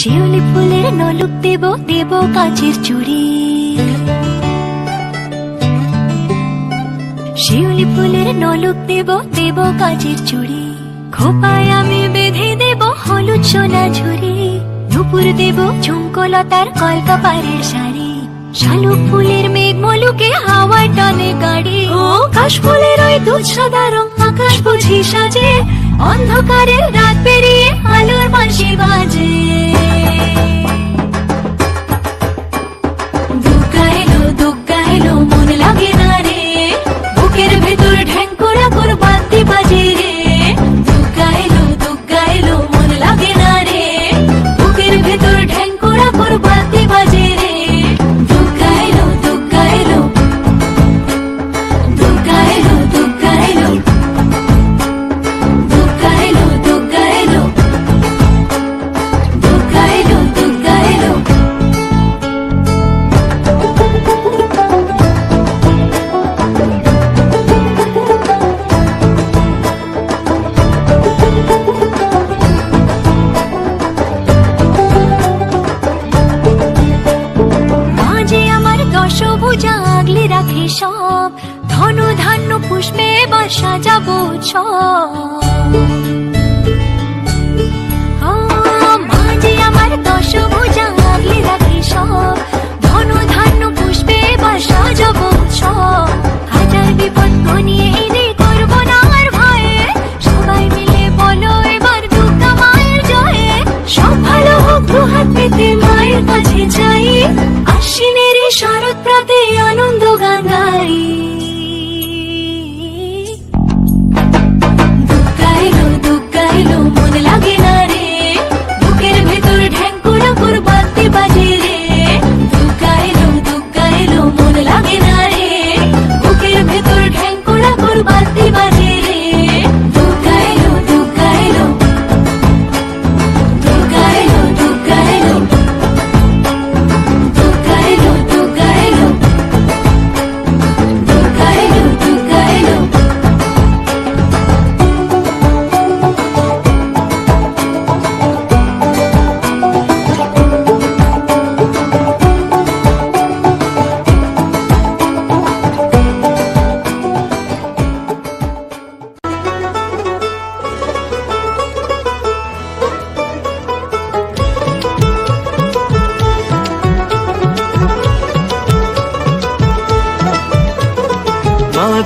শিউলি ফুলের নলুক দেব দেব কাচের চুড়ি। শিউলি ফুলের নলুক দেব দেব কাচের চুড়ি। খোপায় আমি বেঁধে দেব হলুদ সোনা ঝুড়ি দুপুর দেব ঝুমকলতার কলকাপাড়ের শাড়ি। শালুক ফুলের মেঘ মলুকে হাওয়ার টনে গাড়ি। ও কাশ ফুলের ওই দুধ সাদা রং আকাশ বুঝি সাজে। অন্ধকারের রাত পেরিয়ে আলোর বাঁশি বাজে। দুঃখ এলো দুঃখ এলো সাথে সব ধন ধান্য পুষ্পে বা সাজাবো সব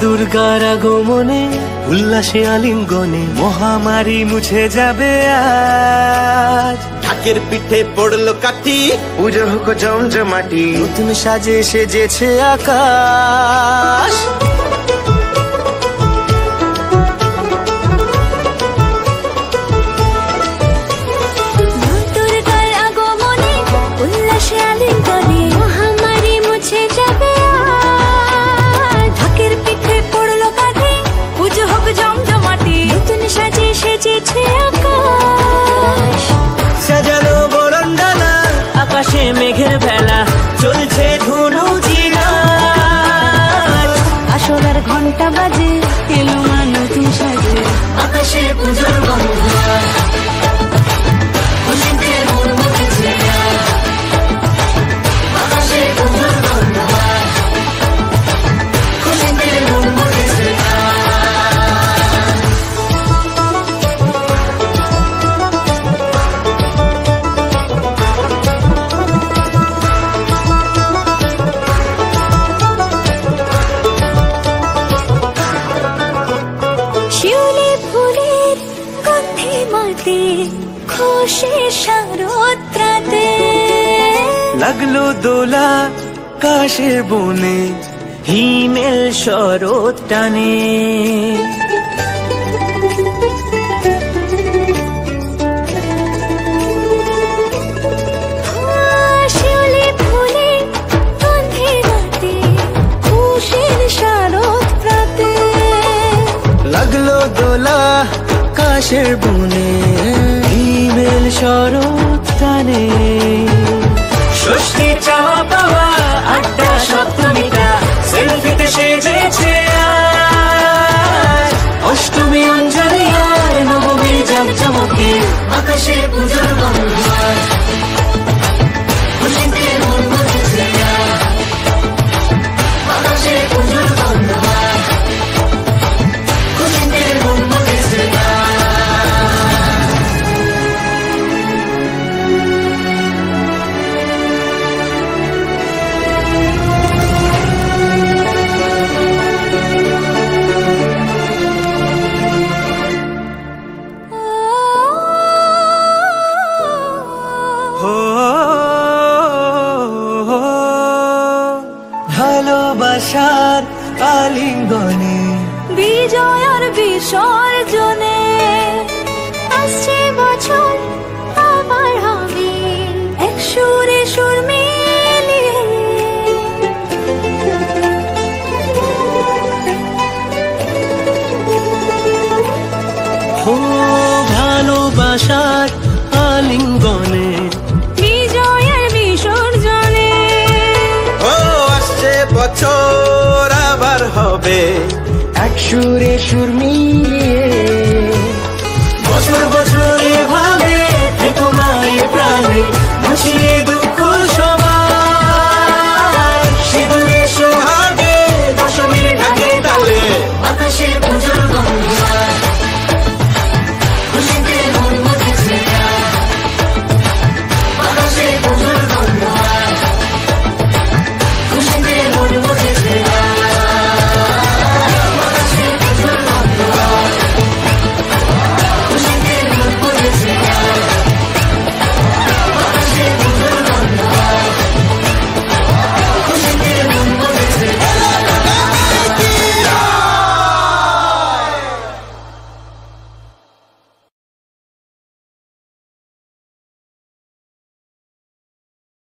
দুর্গার আগমনে উল্লাসে আলিঙ্গনে মহামারী মুছে যাবে আজ। ঢাকের পিঠে পড়ল কাটি পুজো হোক জমজমাটি নতুন সাজে সেজেছে আকাশ। বলতে খুশি সারোত্রাতে লাগল দোলা কাশের বনে হিমেল শরৎ টানে। আকাশের বনে ইমেল শরৎ কানে। স্বস্তি আলিঙ্গনে। বিজয়ের বিসর্জনে আসছে বছর আবার হবে এক সুরে সুর মিলিয়ে। ভালোবাসার আলিঙ্গনে বছর আবার হবে। এক সুরে সুর মিলিয়ে বছর